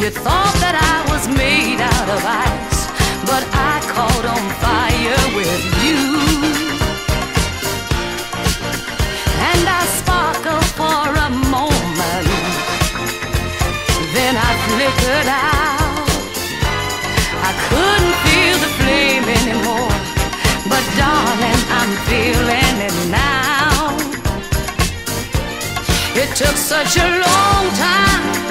You thought that I was made out of ice, but I caught on fire with you. And I sparkled for a moment, then I flickered out. I couldn't feel the flame anymore. But darling, I'm feeling it now. It took such a long time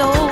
slow